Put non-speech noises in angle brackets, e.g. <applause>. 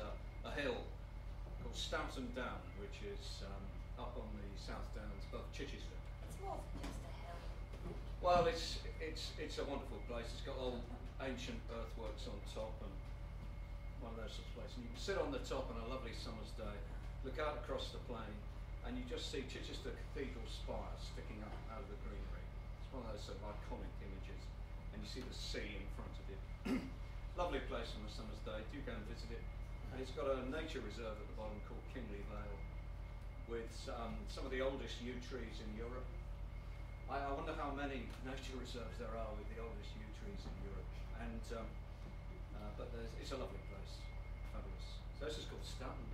uh, a hill called Stoughton Down, which is um, up on the South Downs above Chichester. It's more than just a hill. Well, it's it's it's a wonderful place. It's got old ancient earthworks on top and one of those sorts of places. And you can sit on the top on a lovely summer's day, look out across the plain, and you just see Chichester Cathedral spire sticking up out of the greenery. It's one of those sort of iconic images, and you see the sea in front of you. <clears throat> lovely place on a summer's day. Do go and visit it. It's got a nature reserve at the bottom called Kingley Vale, with some of the oldest yew trees in Europe. I, I wonder how many nature reserves there are with the oldest yew trees in Europe. And um, uh, but there's, it's a lovely place, fabulous. So this is called Stoughton